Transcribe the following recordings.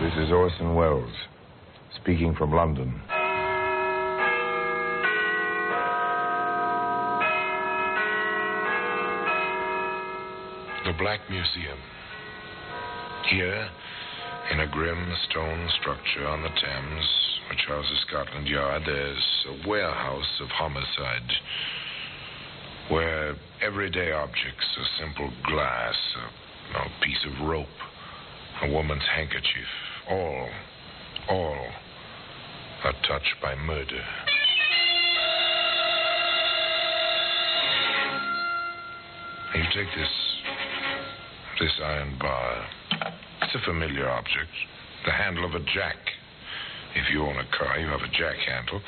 This is Orson Welles, speaking from London. The Black Museum. Here, in a grim stone structure on the Thames, which houses Scotland Yard, there's a warehouse of homicide where everyday objects, a simple glass, a, a piece of rope, a woman's handkerchief, all, all are touched by murder. You take this, this iron bar. It's a familiar object, the handle of a jack. If you own a car, you have a jack handle.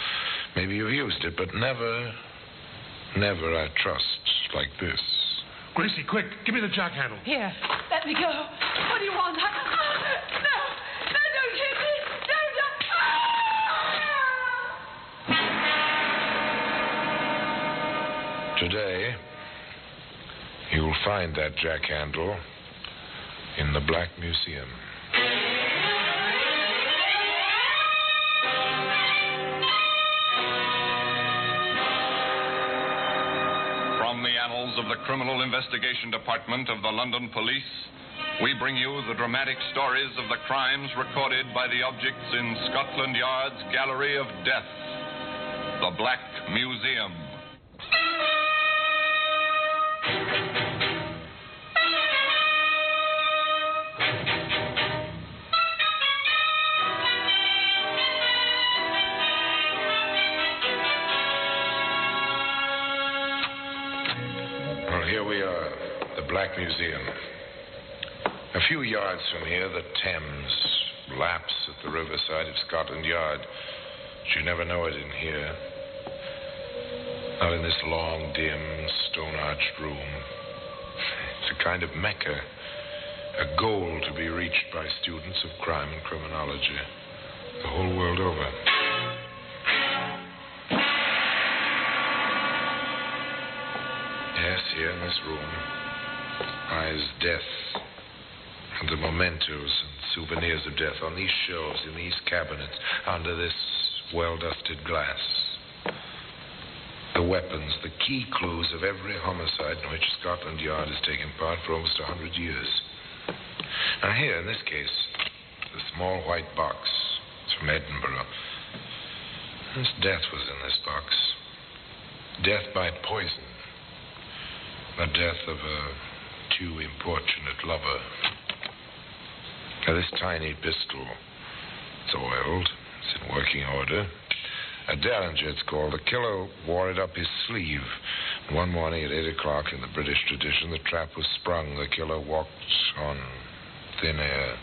Maybe you've used it, but never, never, I trust, like this. Gracie, quick, give me the jack handle. Here, let me go. What do you want? Ah, no, no, don't hit me. Don't. Ah! Today, you'll find that jack handle in the Black Museum. From the annals of the Criminal Investigation Department of the London Police, we bring you the dramatic stories of the crimes recorded by the objects in Scotland Yard's Gallery of Death, the Black Museum. Museum. A few yards from here, the Thames laps at the riverside of Scotland Yard. But you never know it in here. Not in this long, dim, stone arched room. It's a kind of mecca, a goal to be reached by students of crime and criminology the whole world over. Yes, here in this room lies death and the mementos and souvenirs of death on these shelves, in these cabinets, under this well dusted glass. The weapons, the key clues of every homicide in which Scotland Yard has taken part for almost a hundred years. Now, here, in this case, the small white box. It's from Edinburgh. This death was in this box. Death by poison. The death of a too importunate lover. Now, this tiny pistol, it's oiled, it's in working order. A Derringer, it's called. The killer wore it up his sleeve. And one morning at 8 o'clock in the British tradition, the trap was sprung. The killer walked on thin air.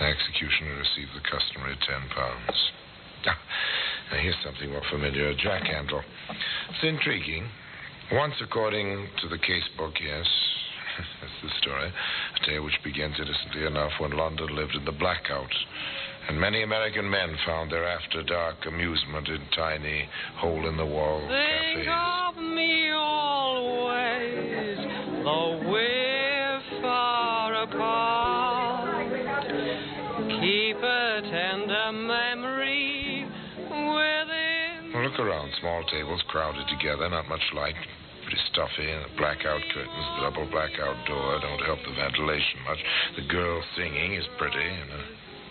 The executioner received the customary 10 pounds. Ah, now, here's something more familiar a jack handle. It's intriguing. Once, according to the case book, yes, that's the story. A tale which begins innocently enough when London lived in the blackout. And many American men found their after dark amusement in tiny, hole in the wall Think cafes. of me always, though we're far apart. Keep a tender memory within. Well, look around. Small tables crowded together, not much light. Pretty stuffy. The blackout curtains, the double blackout door don't help the ventilation much. The girl singing is pretty in a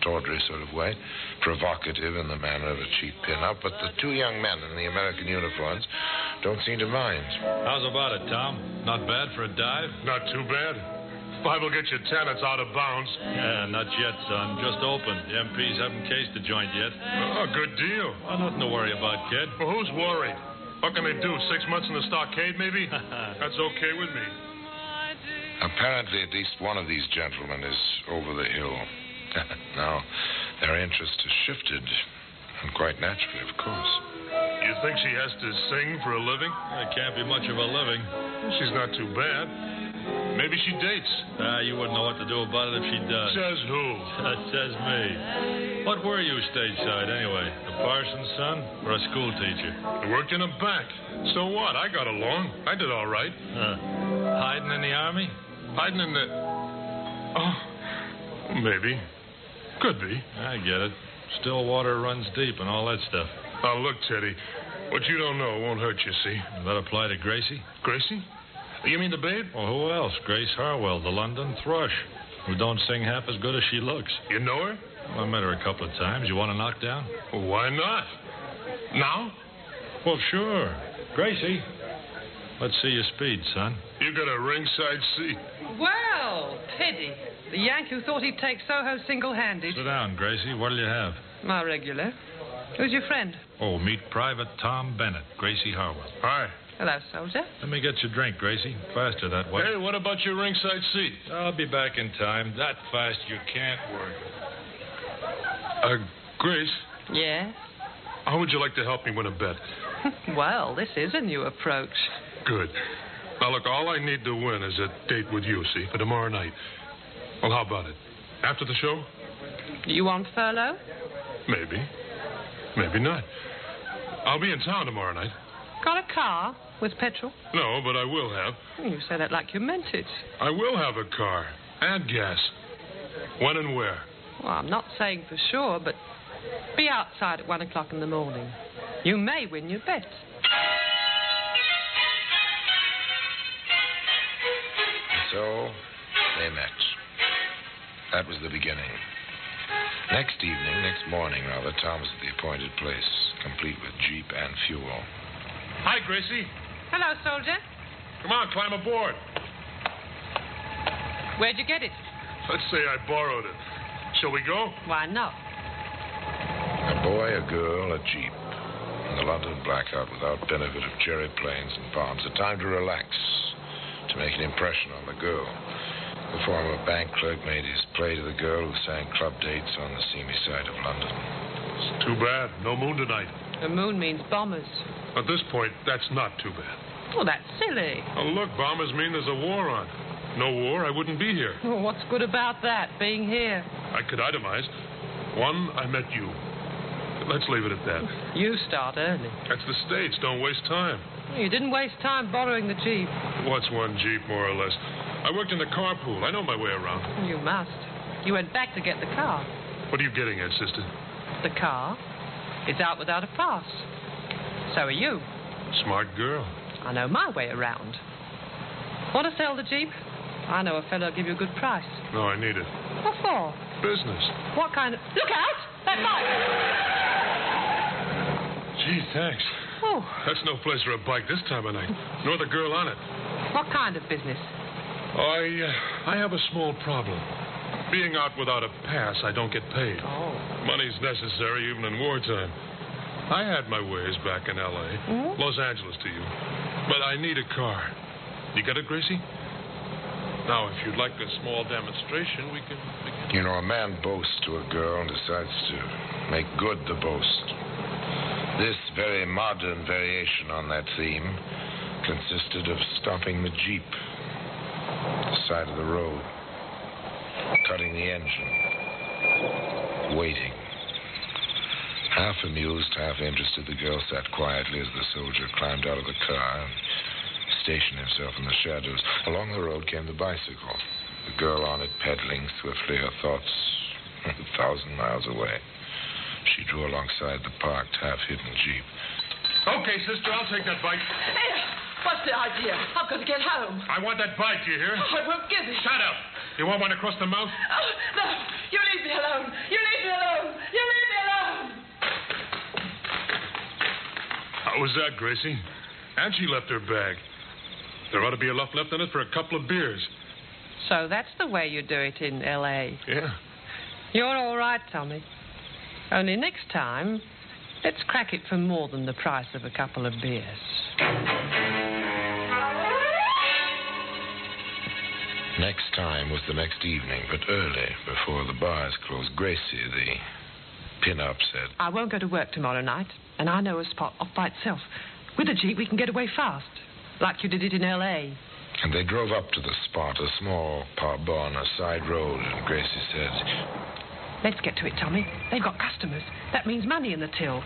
tawdry sort of way, provocative in the manner of a cheap pin-up, but the two young men in the American uniforms don't seem to mind. How's about it, Tom? Not bad for a dive? Not too bad. Five will get you ten. It's out of bounds. Yeah, not yet, son. Just open. The MPs haven't cased the joint yet. Oh, good deal. Oh, nothing to worry about, kid. Well, who's worried? What can they do? Six months in the stockade, maybe? That's okay with me. Apparently, at least one of these gentlemen is over the hill. now, their interest has shifted, and quite naturally, of course. You think she has to sing for a living? It can't be much of a living. She's not too bad. Maybe she dates. Ah, you wouldn't know what to do about it if she does. Says who? That says me. What were you stateside, anyway? A parson's son or a school teacher? I worked in a bank. So what? I got along. I did all right. Huh. Hiding in the army? Hiding in the. Oh, maybe. Could be. I get it. Still water runs deep and all that stuff. Now, look, Teddy. What you don't know won't hurt you, see? That apply to Gracie? Gracie? You mean the babe? Well, who else? Grace Harwell, the London thrush, who don't sing half as good as she looks. You know her? Well, I met her a couple of times. You want to knock down? Well, why not? Now? Well, sure. Gracie, let's see your speed, son. You got a ringside seat. Well, pity. The Yank who thought he'd take Soho single-handed. Sit down, Gracie. What'll you have? My regular. Who's your friend? Oh, meet Private Tom Bennett, Gracie Harwell. Hi. Hello, soldier. Let me get your drink, Gracie. Faster that way. Hey, what about your ringside seat? I'll be back in time. That fast you can't work. Uh, Grace, Yes? how would you like to help me win a bet? well, this is a new approach. Good. Now, look, all I need to win is a date with you, see, for tomorrow night. Well, how about it? After the show? You want furlough? Maybe. Maybe not. I'll be in town tomorrow night. Got a car with petrol? No, but I will have. You say that like you meant it. I will have a car and gas. When and where? Well, I'm not saying for sure, but be outside at one o'clock in the morning. You may win your bet. So they met. That was the beginning. Next evening, next morning, rather, Tom was at the appointed place, complete with jeep and fuel. Hi, Gracie. Hello, soldier. Come on, climb aboard. Where'd you get it? Let's say I borrowed it. Shall we go? Why not? A boy, a girl, a jeep. and the London blackout without benefit of Jerry planes and bombs. A time to relax, to make an impression on the girl. The former bank clerk made his play to the girl who sang club dates on the seamy side of London. It's too bad. No moon tonight. The moon means bombers. At this point, that's not too bad. Well, that's silly. Oh, look, bombers mean there's a war on. No war, I wouldn't be here. Well, what's good about that, being here? I could itemize. One, I met you. Let's leave it at that. You start early. That's the States. Don't waste time. You didn't waste time borrowing the Jeep. What's one Jeep, more or less? I worked in the carpool. I know my way around. You must. You went back to get the car. What are you getting at, sister? The car? It's out without a pass. So are you. Smart girl. I know my way around. Want to sell the Jeep? I know a fellow will give you a good price. No, I need it. What for? Business. What kind of... Look out! That bike! Gee, thanks. Oh, That's no place for a bike this time of night. Nor the girl on it. what kind of business? I, uh, I have a small problem. Being out without a pass, I don't get paid. Oh. Money's necessary even in wartime. I had my ways back in L.A., Hmm? Los Angeles to you. But I need a car. You got it, Gracie? Now, if you'd like a small demonstration, we can begin. You know, a man boasts to a girl and decides to make good the boast. This very modern variation on that theme consisted of stopping the Jeep at the side of the road, cutting the engine, waiting. Half amused, half interested, the girl sat quietly as the soldier climbed out of the car and stationed himself in the shadows. Along the road came the bicycle. The girl on it pedaling swiftly, her thoughts a thousand miles away. She drew alongside the parked, half-hidden jeep. Okay, sister, I'll take that bike. Here, what's the idea? I've got to get home. I want that bike, you hear? Oh, I won't give it. Shut up. You want one across the mouth? Oh, no, you leave me alone. You leave me alone. You leave me alone. How was that, Gracie? And she left her bag. There ought to be enough left in it for a couple of beers. So that's the way you do it in L.A. Yeah. You're all right, Tommy. Only next time, let's crack it for more than the price of a couple of beers. Next time was the next evening, but early, before the bars closed. Gracie, the pin-up, said, I won't go to work tomorrow night, and I know a spot off by itself. With a Jeep, we can get away fast, like you did it in L.A. And they drove up to the spot, a small pub on a side road, and Gracie said, Let's get to it, Tommy. They've got customers. That means money in the till.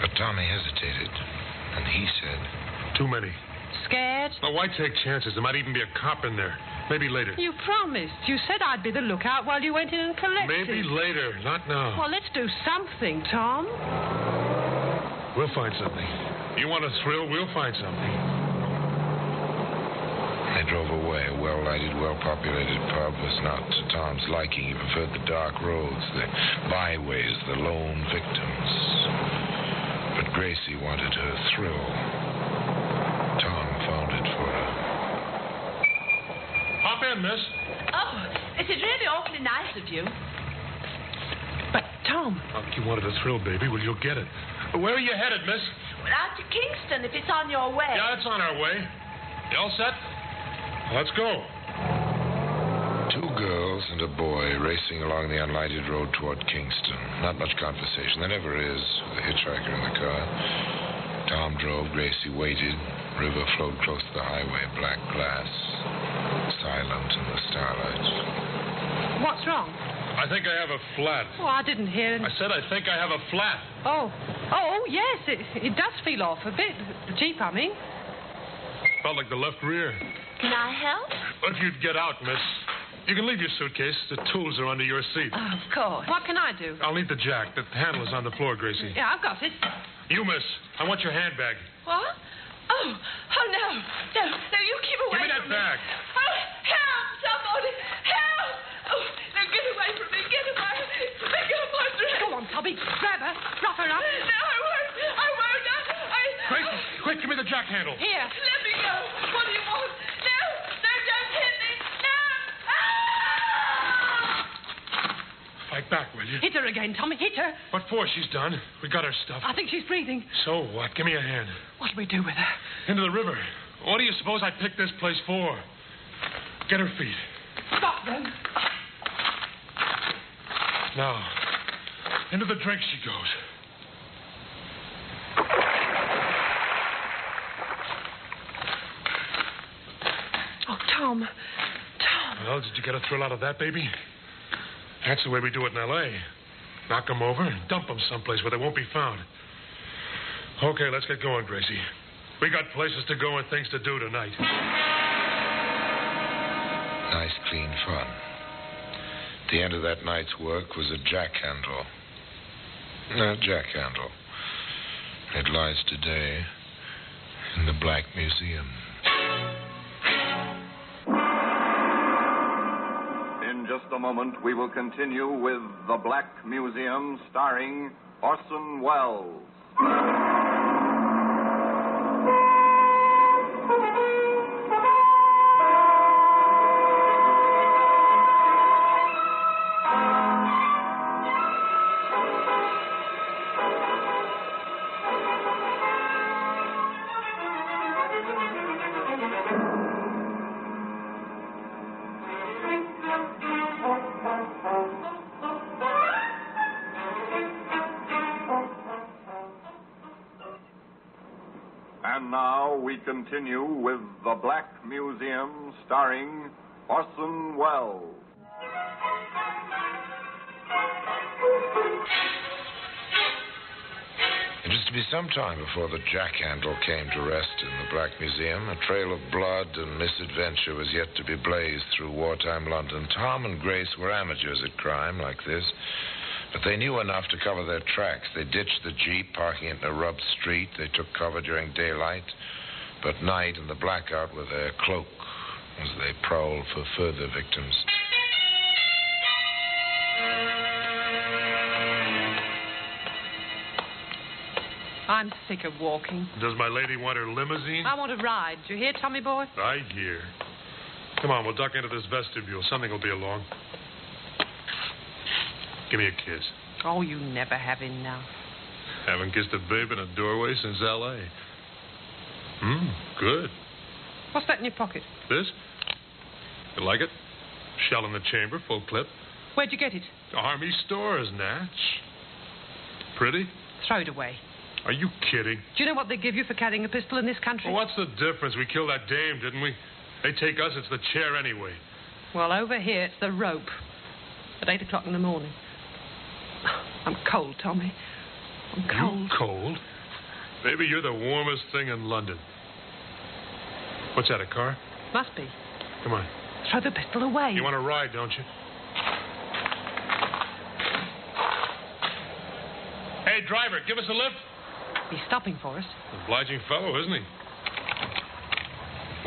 but Tommy hesitated, and he said, Too many. Scared? Now, why take chances? There might even be a cop in there. Maybe later. You promised. You said I'd be the lookout while you went in and collected. Maybe later, not now. Well, let's do something, Tom. We'll find something. You want a thrill? We'll find something. They drove away. A well lighted, well populated pub was not to Tom's liking. He preferred the dark roads, the byways, the lone victims. But Gracie wanted her thrill. Tom found it for her. Hop in, miss. Oh, this is really awfully nice of you. But, Tom, Oh, you wanted a thrill, baby. Well, you'll get it. Where are you headed, miss? Well, out to Kingston if it's on your way. Yeah, it's on our way. You all set? Let's go. Two girls and a boy racing along the unlighted road toward Kingston. Not much conversation. There never is with a hitchhiker in the car. Tom drove, Gracie waited. River flowed close to the highway, black glass, silent in the starlight. what's wrong? I think I have a flat. Oh, I didn't hear. It. I said I think I have a flat. Oh, oh, oh, yes, it, it does feel off a bit. The Jeep, I mean. Felt like the left rear. Can I help? If you'd get out, miss. You can leave your suitcase. The tools are under your seat. Oh, of course. What can I do? I'll need the jack. The handle is on the floor, Gracie. Yeah, I've got it. You, miss. I want your handbag. What? Oh, oh no. No, no, you keep away Give me that from bag. Oh, help, somebody. Help. Oh, no, get away from me. Get away. Let go of my dress. Go on, Tubby. Grab her. Rough her up. No, I won't. I won't. I, I... Gracie, oh. quick, give me the jack handle. Here. Let Fight back, will you? Hit her again, Tommy. Hit her. What for? She's done. We got her stuff. I think she's breathing. So what? Give me a hand. What do we do with her? Into the river. What do you suppose I picked this place for? Get her feet. Stop them. Now, into the drink she goes. Oh, Tom. Tom. Well, did you get a thrill out of that, baby? That's the way we do it in L.A. Knock 'em over and dump 'em someplace where they won't be found. Okay, let's get going, Gracie. We got places to go and things to do tonight. Nice, clean fun. The end of that night's work was a jack handle. A jack handle. It lies today in the Black Museum. Just a moment, we will continue with The Black Museum starring Orson Welles. Continue with The Black Museum starring Orson Welles. It was to be some time before the jack handle came to rest in the Black Museum. A trail of blood and misadventure was yet to be blazed through wartime London. Tom and Grace were amateurs at crime like this, but they knew enough to cover their tracks. They ditched the Jeep, parking it in a rubbed street. They took cover during daylight, but night and the blackout were their cloak as they prowled for further victims. I'm sick of walking. Does my lady want her limousine? I want a ride. Do you hear, Tommy boy? I hear. Come on, we'll duck into this vestibule. Something will be along. Give me a kiss. Oh, you never have enough. Haven't kissed a babe in a doorway since L.A. Hmm, good. What's that in your pocket? This? You like it? Shell in the chamber, full clip. Where'd you get it? Army stores, Natch. Pretty? Throw it away. Are you kidding? Do you know what they give you for carrying a pistol in this country? Well, what's the difference? We killed that dame, didn't we? They take us, it's the chair anyway. Well, over here it's the rope. At eight o'clock in the morning. I'm cold, Tommy. I'm cold. You cold? Maybe you're the warmest thing in London. What's that, a car? Must be. Come on. Throw the pistol away. You want to ride, don't you? Hey, driver, give us a lift. He's stopping for us. Obliging fellow, isn't he?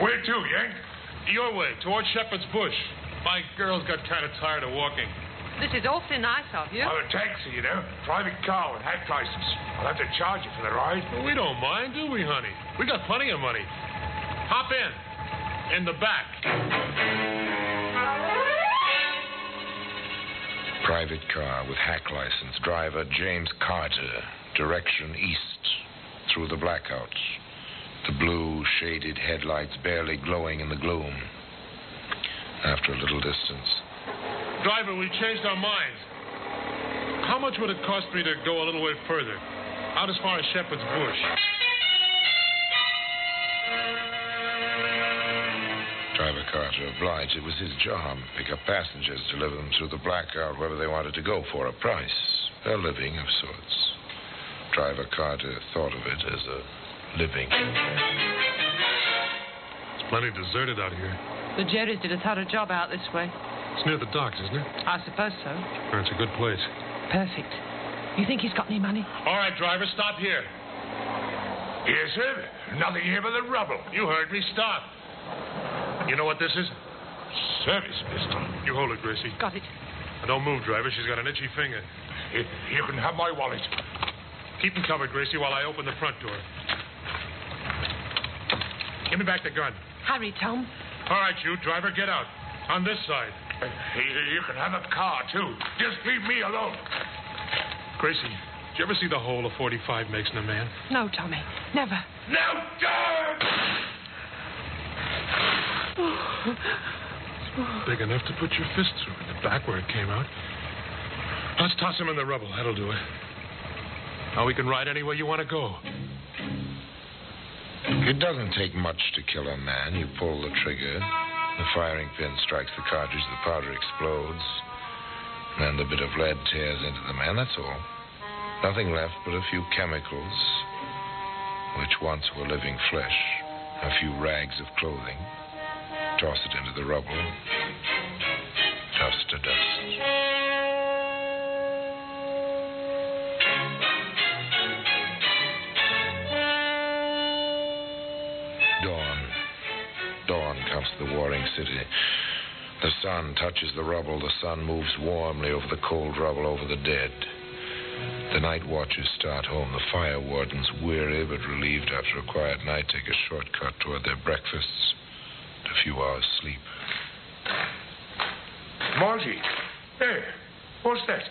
Where to, Yank? Your way, towards Shepherd's Bush. My girl's got kind of tired of walking. This is awfully nice of you. I'm a taxi, you know. Private car with hack license. I'll have to charge you for the ride. Well, we don't mind, do we, honey? We got plenty of money. Hop in. In the back. Private car with hack license. Driver James Carter. Direction east. Through the blackouts. The blue, shaded headlights barely glowing in the gloom. After a little distance, Driver, we changed our minds. How much would it cost me to go a little way further? Out as far as Shepherd's Bush. Driver Carter obliged. It was his job. Pick up passengers, deliver them through the blackout wherever they wanted to go for a price. A living of sorts. Driver Carter thought of it as a living. It's plenty deserted out here. The Jerry's did a thorough job out this way. It's near the docks, isn't it? I suppose so. Oh, It's a good place. Perfect. You think he's got any money? All right, driver, stop here. Yes, sir. Nothing here but the rubble. You heard me. Stop. You know what this is? Service pistol. You hold it, Gracie. Got it. And don't move, driver. She's got an itchy finger. You, you can have my wallet. Keep him covered, Gracie, while I open the front door. Give me back the gun. Hurry, Tom. All right, you, driver, get out. On this side. Uh, You, you can have a car, too. Just leave me alone. Gracie, did you ever see the hole a 45 makes in a man? No, Tommy. Never. Now, go! Big enough to put your fist through in the back where it came out. Let's toss him in the rubble. That'll do it. Now we can ride anywhere you want to go. It doesn't take much to kill a man. You pull the trigger, the firing pin strikes the cartridge, the powder explodes, and the bit of lead tears into the man. That's all. Nothing left but a few chemicals, which once were living flesh, a few rags of clothing. Toss it into the rubble. Dust to dust. Dawn. Dawn comes to the warring city. The sun touches the rubble. The sun moves warmly over the cold rubble, over the dead. The night watchers start home. The fire wardens, weary but relieved after a quiet night, take a shortcut toward their breakfasts a few hours' sleep. Margie. Hey, what's that?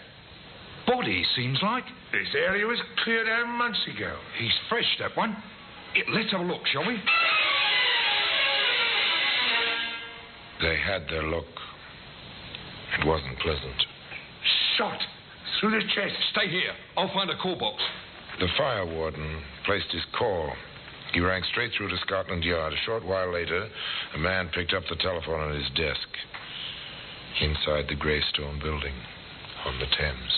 Body, seems like. This area was cleared out months ago. He's fresh, that one. Eh, Let's have a look, shall we? They had their look. It wasn't pleasant. Shot through the chest. Stay here. I'll find a call box. The fire warden placed his call. He rang straight through to Scotland Yard. A short while later, a man picked up the telephone on his desk. Inside the Greystone building on the Thames.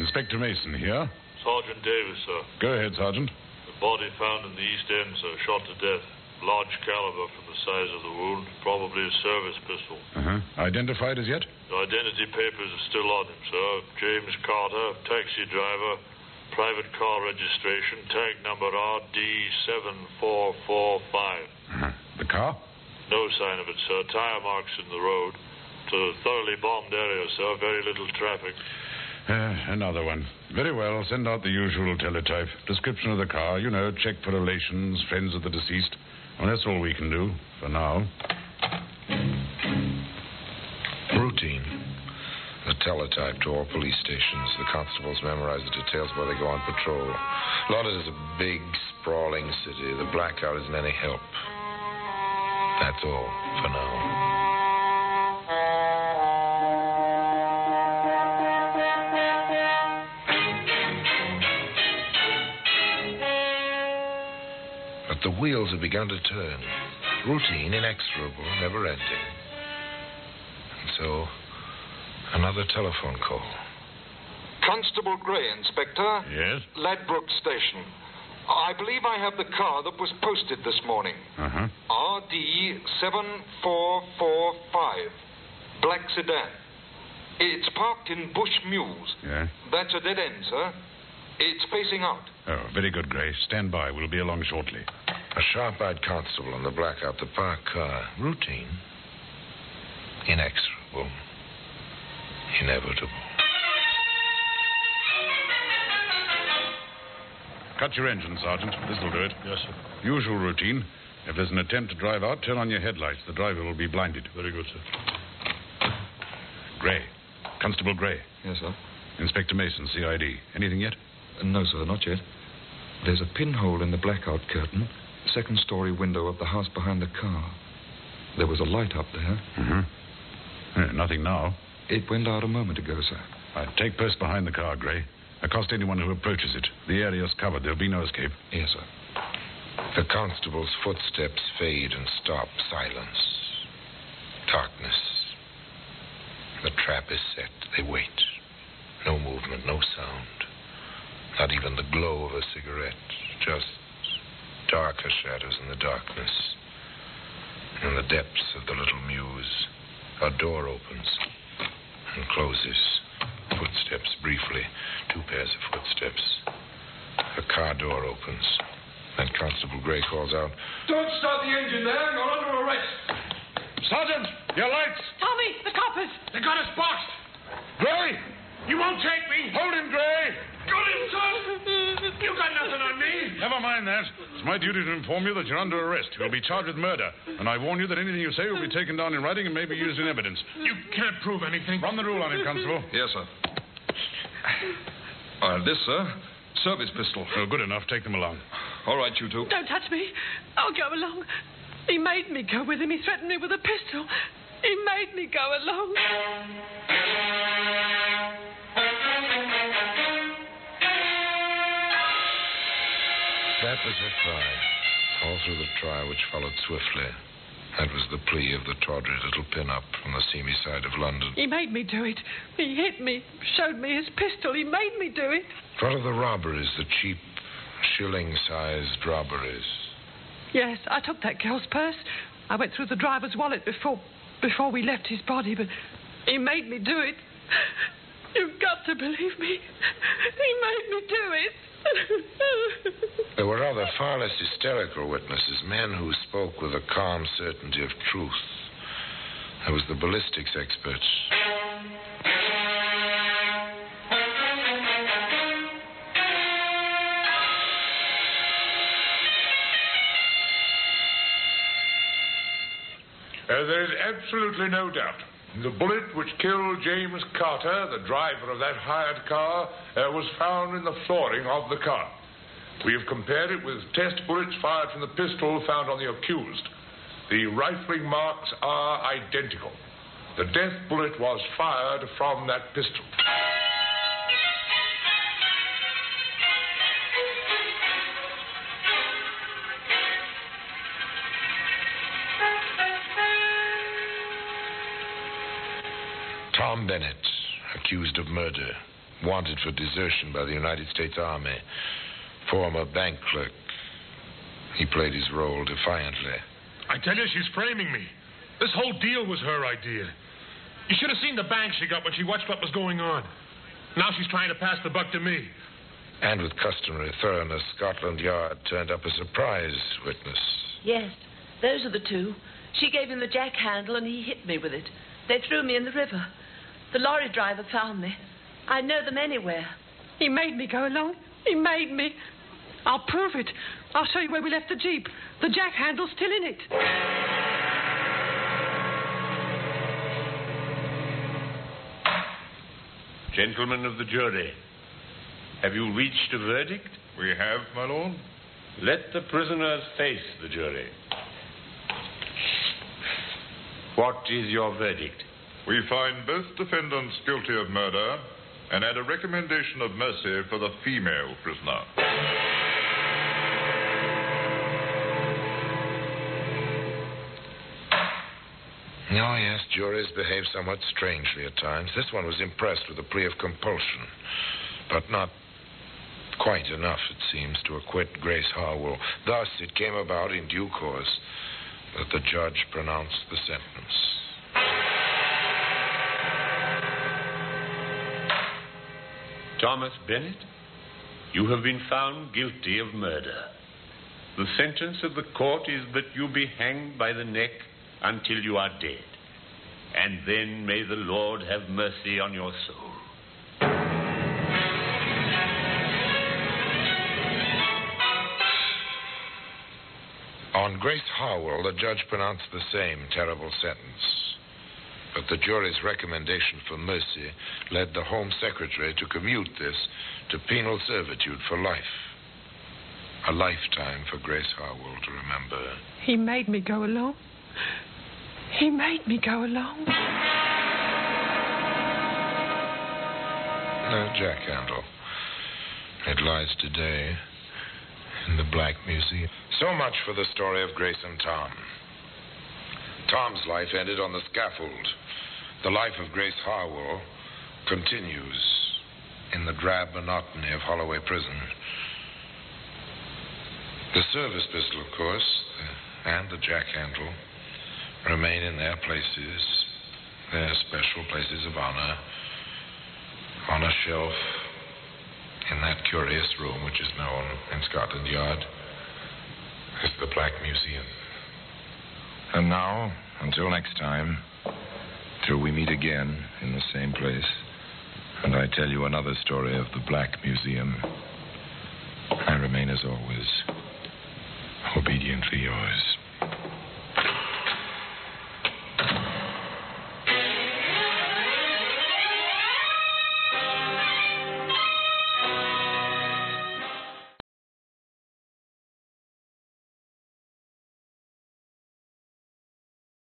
Inspector Mason here. Sergeant Davis, sir. Go ahead, Sergeant. The body found in the East End, sir, shot to death. Large caliber from the size of the wound, probably a service pistol. Uh-huh. Identified as yet? The identity papers are still on him, sir. James Carter, taxi driver, private car registration, tag number RD7445. Uh-huh. The car? No sign of it, sir. Tire marks in the road. It's a thoroughly bombed area, sir. Very little traffic. Uh, another one. Very well. Send out the usual teletype. Description of the car. You know, check for relations, friends of the deceased. Well, that's all we can do for now. Routine. The teletype to all police stations. The constables memorize the details while they go on patrol. London is a big, sprawling city. The blackout isn't any help. That's all for now. But the wheels have begun to turn. Routine, inexorable, never ending. And so, another telephone call. Constable Gray, Inspector. Yes? Ladbroke Station. I believe I have the car that was posted this morning. Uh huh. RD7445. Black sedan. It's parked in Bush Mews. Yeah. That's a dead end, sir. It's facing out. Oh, very good, Gray. Stand by. We'll be along shortly. A sharp-eyed constable on the blackout the parked car. Routine. Inexorable. Inevitable. Cut your engine, Sergeant. This'll do it. Yes, sir. Usual routine. If there's an attempt to drive out, turn on your headlights. The driver will be blinded. Very good, sir. Gray. Constable Gray. Yes, sir. Inspector Mason, CID. Anything yet? No, sir, not yet. There's a pinhole in the blackout curtain, second story window of the house behind the car. There was a light up there. Mm-hmm. nothing now. It went out a moment ago, sir. Right, take post behind the car, Gray. Accost anyone who approaches it. The area's covered. There'll be no escape. Yes, sir. The constable's footsteps fade and stop. Silence. Darkness. The trap is set. They wait. No movement, no sound. Not even the glow of a cigarette. Just darker shadows in the darkness. In the depths of the little mews, a door opens and closes. Footsteps briefly. Two pairs of footsteps. A car door opens. Then Constable Gray calls out, Don't start the engine there. You're under arrest. Sergeant, your lights. Tommy, the coppers. They got us boxed. Gray, you won't take me. Hold him, Gray. Got him, son. You got nothing on me. Never mind that. It's my duty to inform you that you're under arrest. You'll be charged with murder. And I warn you that anything you say will be taken down in writing and may be used in evidence. You can't prove anything. Run the rule on him, Constable. Yes, sir. Uh, this, sir, service pistol. Oh, good enough. Take them along. All right, you two. Don't touch me. I'll go along. He made me go with him. He threatened me with a pistol. He made me go along. That was her cry. All through the trial, which followed swiftly. That was the plea of the tawdry little pin-up from the seamy side of London. He made me do it. He hit me, showed me his pistol. He made me do it. What of the robberies, the cheap, shilling-sized robberies? Yes, I took that girl's purse. I went through the driver's wallet before before we left his body, but he made me do it. You've got to believe me. He made me do it. There were other far less hysterical witnesses, men who spoke with a calm certainty of truth. There was the ballistics expert. Uh, there is absolutely no doubt. The bullet which killed James Carter, the driver of that hired car, uh, was found in the flooring of the car. We have compared it with test bullets fired from the pistol found on the accused. The rifling marks are identical. The death bullet was fired from that pistol. Bennett, accused of murder, wanted for desertion by the United States Army, former bank clerk. He played his role defiantly. I tell you, she's framing me. This whole deal was her idea. You should have seen the bang she got when she watched what was going on. Now she's trying to pass the buck to me. And with customary thoroughness, Scotland Yard turned up a surprise witness. Yes, those are the two. She gave him the jack handle and he hit me with it. They threw me in the river. The lorry driver found me. I know them anywhere. He made me go along. He made me. I'll prove it. I'll show you where we left the Jeep. The jack handle's still in it. Gentlemen of the jury, have you reached a verdict? We have, my lord. Let the prisoners face the jury. What is your verdict? We find both defendants guilty of murder and add a recommendation of mercy for the female prisoner. Oh, yes, juries behave somewhat strangely at times. This one was impressed with a plea of compulsion, but not Quite enough, it seems, to acquit Grace Harwell. Thus, it came about in due course that the judge pronounced the sentence. Thomas Bennett, you have been found guilty of murder. The sentence of the court is that you be hanged by the neck until you are dead. And then may the Lord have mercy on your soul. On Grace Harwell, the judge pronounced the same terrible sentence. But the jury's recommendation for mercy led the Home Secretary to commute this to penal servitude for life. A lifetime for Grace Harwell to remember. He made me go along. He made me go along. No jack handle. It lies today in the Black Museum. So much for the story of Grace and Tom. Tom's life ended on the scaffold. The life of Grace Harwell continues in the drab monotony of Holloway Prison. The service pistol, of course, uh, and the jack handle remain in their places, their special places of honor, on a shelf in that curious room which is known in Scotland Yard as the Black Museum. And now, until next time, till we meet again in the same place, and I tell you another story of the Black Museum, I remain as always, obediently yours.